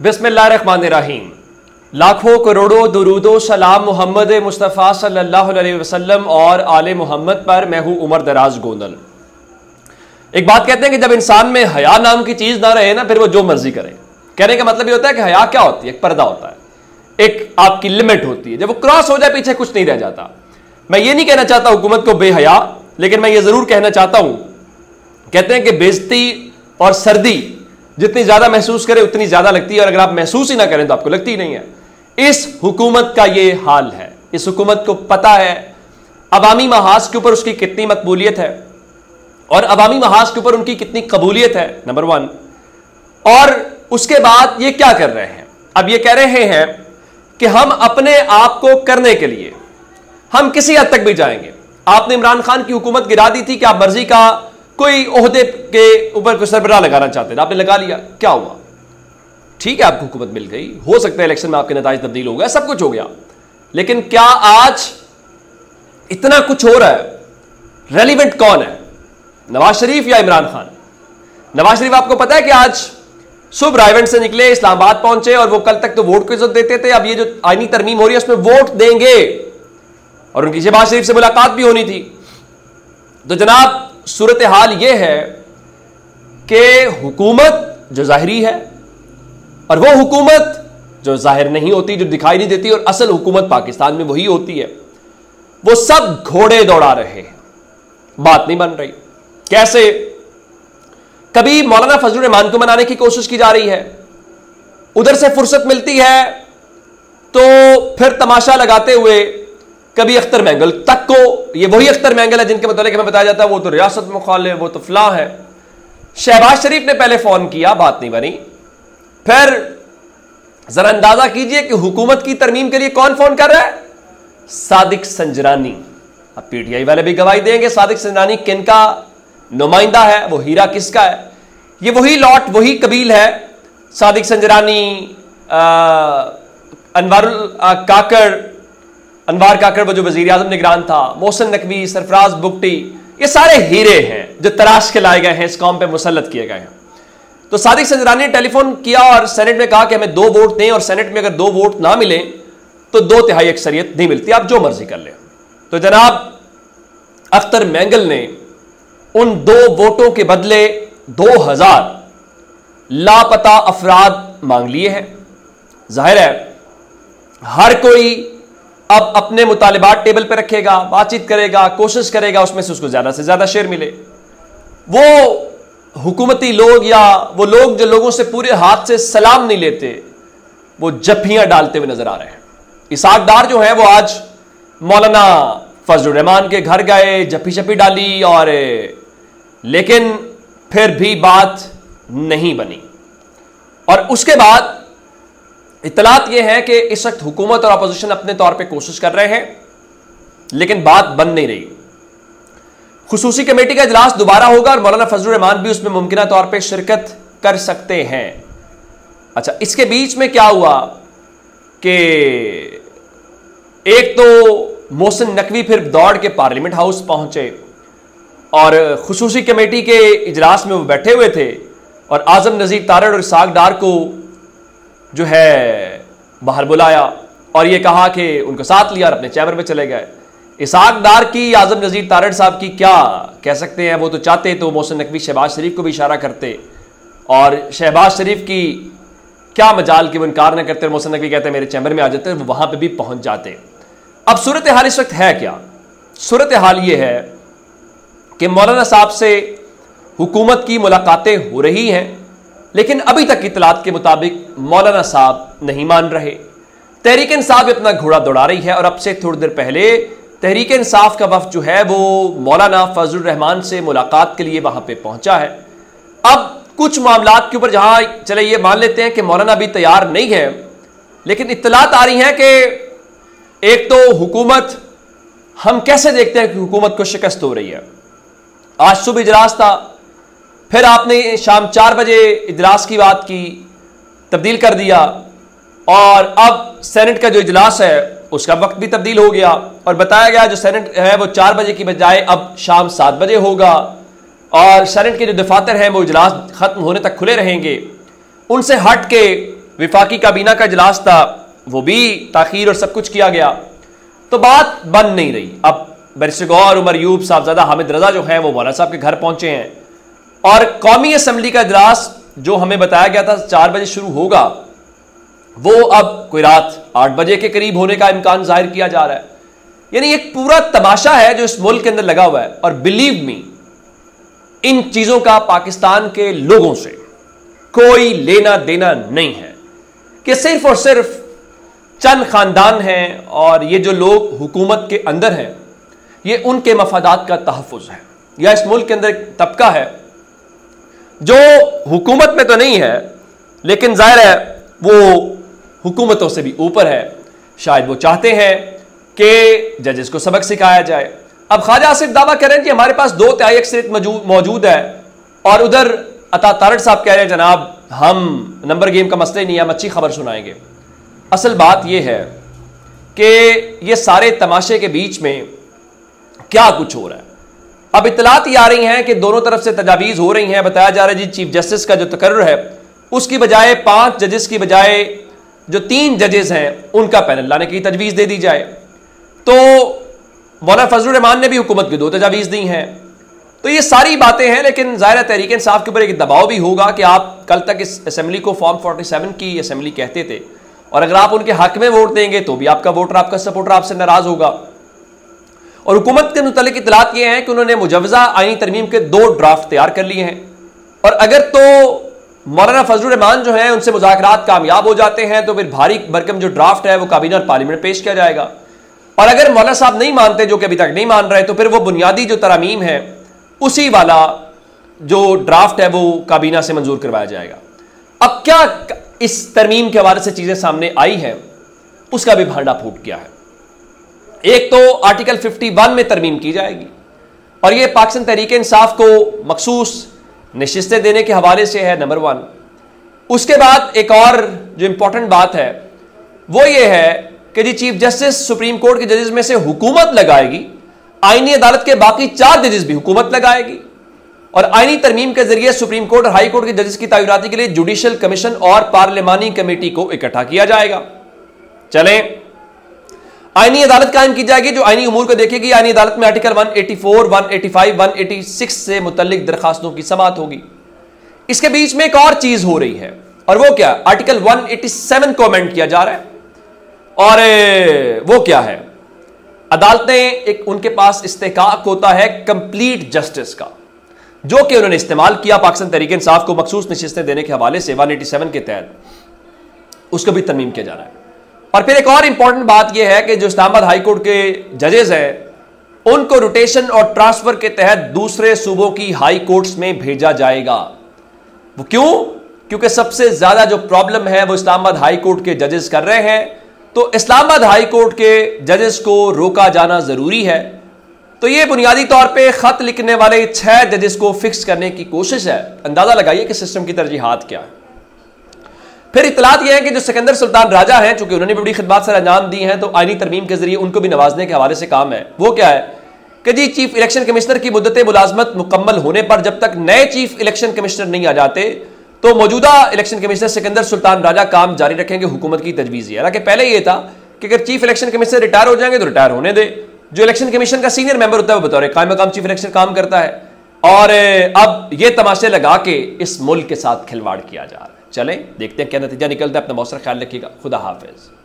बिस्मिल्लाहिर्रहमानिर्रहीम। लाखों करोड़ों दुरूदो सलाम मोहम्मद मुस्तफ़ा सल्लल्लाहु अलैहि वसल्लम और आले मोहम्मद पर मैं हूँ उमर दराज गोंदल। एक बात कहते हैं कि जब इंसान में हया नाम की चीज़ ना रहे ना, फिर वो जो मर्ज़ी करे। कहने का मतलब ये होता है कि हया क्या होती है? एक पर्दा होता है। एक आपकी लिमिट होती है। जब वो क्रॉस हो जाए, पीछे कुछ नहीं रह जाता। मैं ये नहीं कहना चाहता हुकूमत को बेहया, लेकिन मैं ये ज़रूर कहना चाहता हूँ। कहते हैं कि बेजती और सर्दी जितनी ज़्यादा महसूस करें, उतनी ज़्यादा लगती है, और अगर आप महसूस ही ना करें तो आपको लगती ही नहीं है। इस हुकूमत का यह हाल है। इस हुकूमत को पता है, अवामी महाज के ऊपर उसकी कितनी मकबूलियत है, और अवामी महाज के ऊपर उनकी कितनी कबूलियत है नंबर वन और उसके बाद ये क्या कर रहे हैं? अब ये कह रहे हैं कि हम अपने आप को करने के लिए, हम किसी हद तक भी जाएँगे। आपने इमरान खान की हुकूमत गिरा दी थी कि आप मर्ज़ी का कोई ओहदे के ऊपर कोई सरबराह लगाना चाहते थे, आपने लगा लिया, क्या हुआ? ठीक है, आपको हुकूमत मिल गई, हो सकता है इलेक्शन में आपके नतज तब्दील हो गया सब कुछ हो गया। लेकिन क्या आज इतना कुछ हो रहा है? रेलिवेंट कौन है? नवाज़ शरीफ या इमरान खान? नवाज़ शरीफ, आपको पता है कि आज सुबह रायवेंट से निकले, इस्लामाबाद पहुँचे और वो कल तक तो वोट को इज़्ज़त देते थे, अब ये जो आईनी तरमीम हो रही है, उसमें वोट देंगे। और उनकी शहबाज शरीफ से मुलाकात भी होनी थी तो जनाब सूरत हाल यह है कि हुकूमत जो जाहरी है और वो हुकूमत जो ज़ाहिर नहीं होती, जो दिखाई नहीं देती और असल हुकूमत पाकिस्तान में वही होती है, वो सब घोड़े दौड़ा रहे हैं। बात नहीं बन रही। कैसे? कभी मौलाना फजल रहमान को मनाने की कोशिश की जा रही है। उधर से फुर्सत मिलती है तो फिर तमाशा लगाते हुए कभी अख्तर मैंगल तक को, ये वही अख्तर मैंगल है जिनके मतलब हमें बताया जाता है, वो तो रियासत मुखाल है, वो तो फला है। शहबाज शरीफ ने पहले फ़ोन किया, बात नहीं बनी। फिर जरा अंदाज़ा कीजिए कि हुकूमत की तरमीम के लिए कौन फ़ोन कर रहा है? सादिक संजरानी। अब पीटीआई वाले भी गवाही देंगे, सादिक संजरानी किन का नुमाइंदा है, वो हीरा किसका है? ये वही लॉट, वही कबील है, सादिक संजरानी अनवारुल काकड़ अनवार काकड़ जो वज़ीर आज़म निगरान था, मोहसन नकवी, सरफराज बुगटी, ये सारे हीरे हैं जो तराश के लाए गए हैं, इस कॉम पे मुसलत किए गए हैं। तो सादिक संजरानी ने टेलीफोन किया और सेनेट में कहा कि हमें दो वोट दें और सेनेट में अगर दो वोट ना मिले तो दो तिहाई अक्सरियत नहीं मिलती, आप जो मर्ज़ी कर लें। तो जनाब, अख्तर मैंगल ने उन दो वोटों के बदले दो हज़ार लापता अफराद मांग लिए हैं। ज़ाहिर है, हर कोई अब अपने मुतालबात टेबल पर रखेगा, बातचीत करेगा, कोशिश करेगा, उसमें से उसको ज़्यादा से ज़्यादा शेयर मिले। वो हुकूमती लोग या वो लोग जो लोगों से पूरे हाथ से सलाम नहीं लेते, वो जफियाँ डालते हुए नज़र आ रहे हैं। इसाकदार जो है, वो आज मौलाना फजल रहमान के घर गए, जफी शफी डाली और, लेकिन फिर भी बात नहीं बनी। और उसके बाद इतलात यह है कि इस वक्त हुकूमत और अपोजिशन अपने तौर पर कोशिश कर रहे हैं, लेकिन बात बन नहीं रही। खसूसी कमेटी का इजलास दोबारा होगा और मौलाना फजल रहमान भी उसमें मुमकिन तौर पर शिरकत कर सकते हैं। अच्छा इसके बीच में क्या हुआ कि एक तो मोहसिन नकवी फिर दौड़ के पार्लियामेंट हाउस पहुँचे और खसूसी कमेटी के इजलास में वो बैठे हुए थे और आज़म नज़ीर तारड़ और साग डार को जो है, बाहर बुलाया और ये कहा कि उनको साथ लिया और अपने चैम्बर में चले गए। इसाक डार की, आज़म नज़ीर तारड़ साहब की क्या कह सकते हैं? वो तो चाहते तो मोहसिन नकवी शहबाज शरीफ को भी इशारा करते। और शहबाज शरीफ की क्या मजाल की वो इनकार न करते मोहसिन नकवी कहते मेरे चैम्बर में आ जाते वो वहाँ पर भी पहुँच जाते अब सूरत हाल इस वक्त है क्या? सूरत हाल ये है कि मौलाना साहब से हुकूमत की मुलाकातें हो रही हैं। लेकिन अभी तक इतलात के मुताबिक मौलाना साहब नहीं मान रहे। तहरीक इंसाफ अपना घोड़ा दौड़ा रही है और अब से थोड़ी देर पहले तहरीक इंसाफ का वफ जो है वो मौलाना फजल रहमान से मुलाकात के लिए वहाँ पर पहुँचा है। अब कुछ मामला के ऊपर जहाँ चले ये मान लेते हैं कि मौलाना अभी तैयार नहीं है, लेकिन इतलात आ रही हैं कि एक तो हुकूमत, हम कैसे देखते हैं कि हुकूमत को शिकस्त हो रही है? आज सुबह इजलास था फिर आपने शाम चार बजे इजलास की बात की, तब्दील कर दिया और अब सेनेट का जो इजलास है, उसका वक्त भी तब्दील हो गया और बताया गया जो सेनेट है, वो चार बजे की बजाय अब शाम सात बजे होगा और सेनेट के जो दफातर हैं, वो इजलास ख़त्म होने तक खुले रहेंगे। उनसे हट के विफाकी काबीना का इजलास था, वो भी ताखीर और सब कुछ किया गया। तो बात बन नहीं रही। अब बैरिस्टर गौर, उमर यूब साहबजादा हामिद रजा जो है, वो मौलाना साहब के घर पहुँचे हैं। और कौमी असम्बली का इजलास जो हमें बताया गया था चार बजे शुरू होगा, वो अब कोई रात आठ बजे के करीब होने का इम्कान ज़ाहिर किया जा रहा है। यानी एक पूरा तमाशा है जो इस मुल्क के अंदर लगा हुआ है और बिलीव मी इन चीज़ों का पाकिस्तान के लोगों से कोई लेना देना नहीं है कि सिर्फ़ और सिर्फ़ चंद खानदान हैं और ये जो लोग हुकूमत के अंदर हैं, ये उनके मफादात का तहफ़ है। या इस मुल्क के अंदर एक तबका है जो हुकूमत में तो नहीं है, लेकिन ज़ाहिर है वो हुकूमतों से भी ऊपर है। शायद वो चाहते हैं कि जजेस को सबक सिखाया जाए। अब ख्वाजा आसिफ दावा कह रहे हैं कि हमारे पास दो त्याई अक्सरियत मौजूद है और उधर अता तारड़ साहब कह रहे हैं, जनाब, हम नंबर गेम का मसले नहीं, हम अच्छी खबर सुनाएँगे। असल बात यह है कि ये सारे तमाशे के बीच में क्या कुछ हो रहा है? अब इतलात आ रही हैं कि दोनों तरफ़ से तजावीज़ हो रही हैं। बताया जा रहा है जी, चीफ जस्टिस का जो तकर्र है, उसकी बजाय पाँच जजेस की बजाय जो तीन जजेस हैं, उनका पैनल लाने की तजवीज़ दे दी जाए। तो मौलाना फजल रहमान ने भी हुकूमत की दो तजावीज़ दी हैं। तो ये सारी बातें हैं, लेकिन ज़ाहिर तहरीक इंसाफ के ऊपर एक दबाव भी होगा कि आप कल तक इस असम्बली को फॉर्म 47 की असम्बली कहते थे। और अगर आप उनके हक में वोट देंगे तो भी आपका वोटर, आपका सपोर्टर आपसे नाराज़ होगा। और हुकूमत के मुतलिक इतलात ये हैं कि उन्होंने मुजवजा आईनी तरमीम के दो ड्राफ्ट तैयार कर लिए हैं। और अगर तो मौलाना फजल रहमान जो है, उनसे मुजाकर कामयाब हो जाते हैं तो फिर भारी भरकम जो ड्राफ्ट है, वो काबीना और पार्लियामेंट पेश किया जाएगा। और अगर मौलाना साहब नहीं मानते, जो कि अभी तक नहीं मान रहे तो फिर वो बुनियादी जो तरामीम है, उसी वाला जो ड्राफ्ट है, वो काबीना से मंजूर करवाया जाएगा। अब क्या इस तरमीम के हवाले से चीज़ें सामने आई हैं, उसका भी भांडा फूट गया है। एक तो आर्टिकल 51 में तरमीम की जाएगी। और यह पाकिस्तान तहरीक इंसाफ को मखसूस नशस्तें देने के हवाले से है नंबर वन उसके बाद एक और जो इंपॉर्टेंट बात है, वो ये है कि जी चीफ जस्टिस सुप्रीम कोर्ट के जजेस में से हुकूमत लगाएगी, आईनी अदालत के बाकी चार जजेस भी हुकूमत लगाएगी। और आईनी तरमीम के ज़रिए सुप्रीम कोर्ट और हाई कोर्ट के जजेस की तैनाती के लिए जुडिशियल कमीशन और पार्लियामानी कमेटी को इकट्ठा किया जाएगा। चलें आईनी अदालत कायम की जाएगी जो आईनी उमूर को देखेगी। आईनी अदालत में आर्टिकल 184, 185, 186 से मुतलिक दरखास्तों की समात होगी। इसके बीच में एक और चीज़ हो रही है और वो क्या? आर्टिकल 187 को अमेंड किया जा रहा है। और वो क्या है? अदालतें एक उनके पास इस्तेकाक होता है कंप्लीट जस्टिस का जो कि उन्होंने इस्तेमाल किया पाकिस्तान तरीके इंसाफ को मखसूस नशस्तें देने के हवाले से 187 के तहत। उसको भी तरमीम किया जा रहा है। और फिर एक और इंपॉर्टेंट बात यह है कि जो इस्लामाबाद हाईकोर्ट के जजेस हैं, उनको रोटेशन और ट्रांसफ़र के तहत दूसरे सूबों की हाई कोर्ट्स में भेजा जाएगा। वो क्यों? क्योंकि सबसे ज़्यादा जो प्रॉब्लम है वो इस्लामाबाद हाई कोर्ट के जजेस कर रहे हैं। तो इस्लामाबाद हाई कोर्ट के जजेस को रोका जाना ज़रूरी है। तो ये बुनियादी तौर पे खत लिखने वाले छह जजेस को फिक्स करने की कोशिश है। अंदाज़ा लगाइए कि सिस्टम की तरजीहत क्या है। फिर इतलात यह है कि जो सिकंदर सुल्तान राजा हैं, चूँकि उन्होंने बड़ी खिदमत सर अंजाम दी हैं तो आईनी तरमीम के ज़रिए उनको भी नवाजने के हवाले से काम है। वो क्या है? कि जी, चीफ इलेक्शन कमिश्नर की मुद्दत मुलाजमत मुकम्मल होने पर जब तक नए चीफ इलेक्शन कमिश्नर नहीं आ जाते तो मौजूदा इलेक्शन कमिश्नर सिकंदर सुल्तान राजा काम जारी रखेंगे हुकूमत की तजवीज़ है हालाँकि पहले यह था कि अगर चीफ इलेक्शन कमिश्नर रिटायर हो जाएँगे तो रिटायर होने दे। जो इलेक्शन कमीशन का सीनियर मेंबर होता है, वो बतौर कायम मकाम चीफ इलेक्शन काम करता है। और अब ये तमाशे लगा के इस मुल्क के साथ खिलवाड़ किया जा रहा है। चलें देखते हैं क्या नतीजा निकलता है अपना मौसर ख्याल रखिएगा। खुदा हाफिज़।